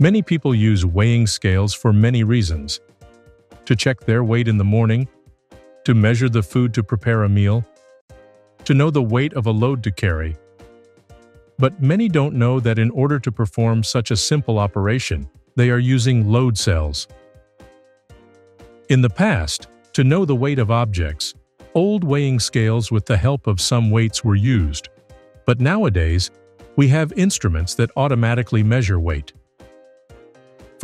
Many people use weighing scales for many reasons. To check their weight in the morning, to measure the food to prepare a meal, to know the weight of a load to carry. But many don't know that in order to perform such a simple operation, they are using load cells. In the past, to know the weight of objects, old weighing scales with the help of some weights were used. But nowadays, we have instruments that automatically measure weight.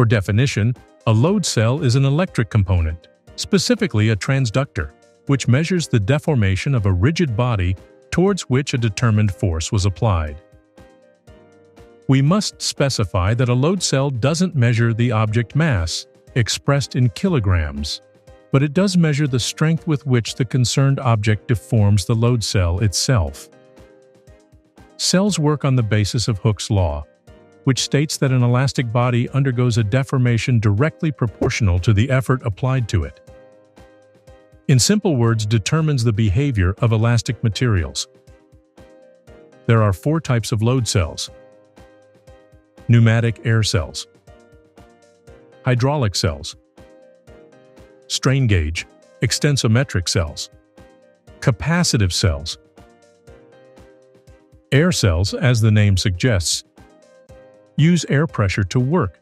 For definition, a load cell is an electric component, specifically a transductor, which measures the deformation of a rigid body towards which a determined force was applied. We must specify that a load cell doesn't measure the object mass, expressed in kilograms, but it does measure the strength with which the concerned object deforms the load cell itself. Cells work on the basis of Hooke's law, which states that an elastic body undergoes a deformation directly proportional to the effort applied to it. In simple words, determines the behavior of elastic materials. There are four types of load cells. Pneumatic air cells. Hydraulic cells. Strain gauge, extensometric cells. Capacitive cells. Air cells, as the name suggests, use air pressure to work.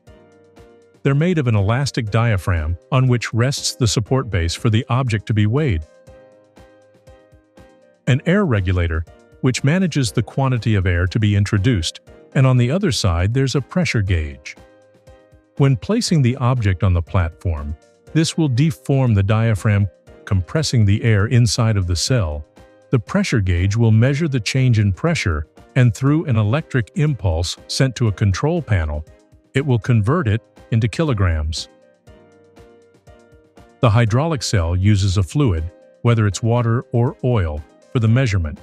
They're made of an elastic diaphragm on which rests the support base for the object to be weighed. An air regulator, which manages the quantity of air to be introduced, and on the other side there's a pressure gauge. When placing the object on the platform, this will deform the diaphragm, compressing the air inside of the cell. The pressure gauge will measure the change in pressure and through an electric impulse sent to a control panel, it will convert it into kilograms. The hydraulic cell uses a fluid, whether it's water or oil, for the measurement.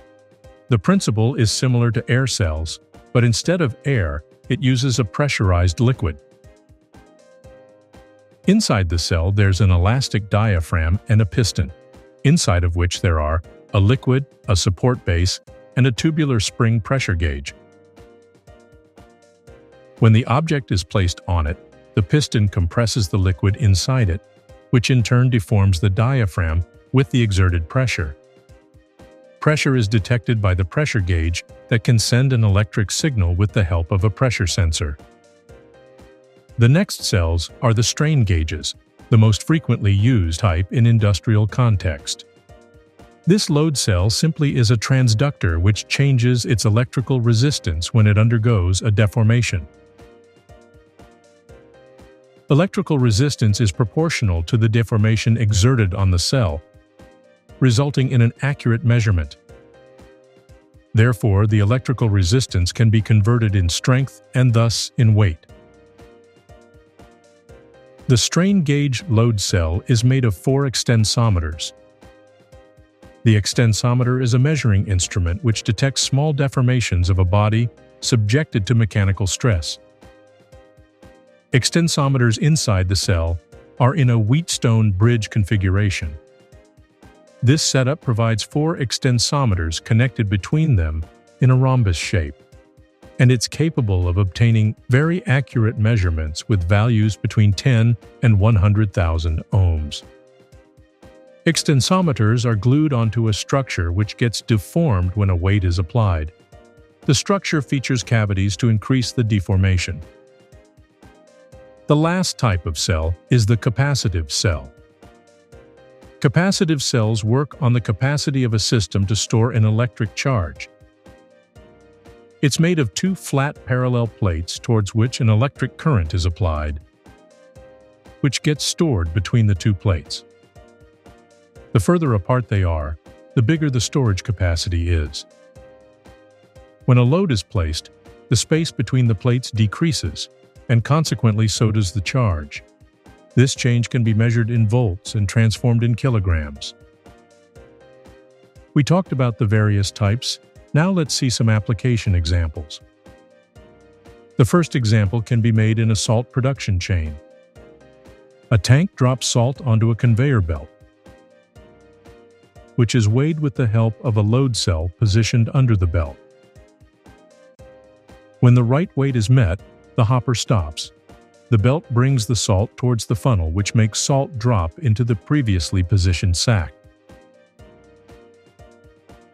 The principle is similar to air cells, but instead of air, it uses a pressurized liquid. Inside the cell there's an elastic diaphragm and a piston, inside of which there are a liquid, a support base, and a tubular spring pressure gauge. When the object is placed on it, the piston compresses the liquid inside it, which in turn deforms the diaphragm with the exerted pressure. Pressure is detected by the pressure gauge that can send an electric signal with the help of a pressure sensor. The next cells are the strain gauges, the most frequently used type in industrial context. This load cell simply is a transductor which changes its electrical resistance when it undergoes a deformation. Electrical resistance is proportional to the deformation exerted on the cell, resulting in an accurate measurement. Therefore, the electrical resistance can be converted in strength and thus in weight. The strain gauge load cell is made of four extensometers, the extensometer is a measuring instrument which detects small deformations of a body subjected to mechanical stress. Extensometers inside the cell are in a Wheatstone bridge configuration. This setup provides four extensometers connected between them in a rhombus shape, and it's capable of obtaining very accurate measurements with values between 10 and 100,000 ohms. Extensometers are glued onto a structure which gets deformed when a weight is applied. The structure features cavities to increase the deformation. The last type of cell is the capacitive cell. Capacitive cells work on the capacity of a system to store an electric charge. It's made of two flat parallel plates towards which an electric current is applied, which gets stored between the two plates. The further apart they are, the bigger the storage capacity is. When a load is placed, the space between the plates decreases, and consequently so does the charge. This change can be measured in volts and transformed in kilograms. We talked about the various types, now let's see some application examples. The first example can be made in a salt production chain. A tank drops salt onto a conveyor belt which is weighed with the help of a load cell positioned under the belt. When the right weight is met, the hopper stops, The belt brings the salt towards the funnel which makes salt drop into the previously positioned sack.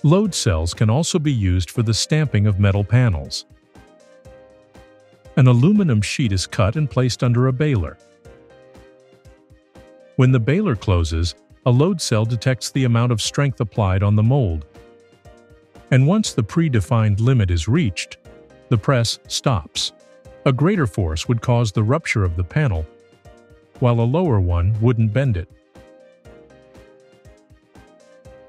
Load cells can also be used for the stamping of metal panels. An aluminum sheet is cut and placed under a baler. When the baler closes, a load cell detects the amount of strength applied on the mold. And once the predefined limit is reached, the press stops. A greater force would cause the rupture of the panel, while a lower one wouldn't bend it.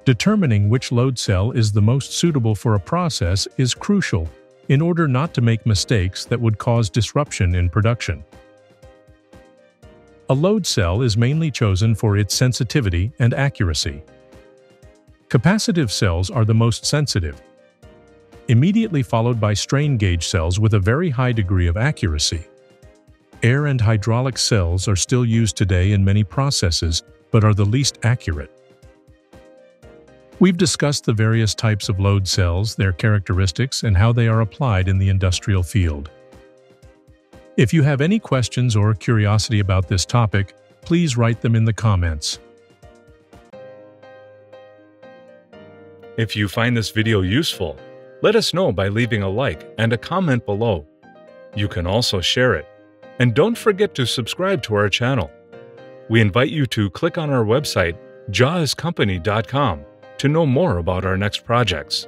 Determining which load cell is the most suitable for a process is crucial in order not to make mistakes that would cause disruption in production. A load cell is mainly chosen for its sensitivity and accuracy. Capacitive cells are the most sensitive, immediately followed by strain gauge cells with a very high degree of accuracy. Air and hydraulic cells are still used today in many processes, but are the least accurate. We've discussed the various types of load cells, their characteristics, and how they are applied in the industrial field. If you have any questions or curiosity about this topic, please write them in the comments. If you find this video useful, let us know by leaving a like and a comment below. You can also share it. And don't forget to subscribe to our channel. We invite you to click on our website, jaescompany.com to know more about our next projects.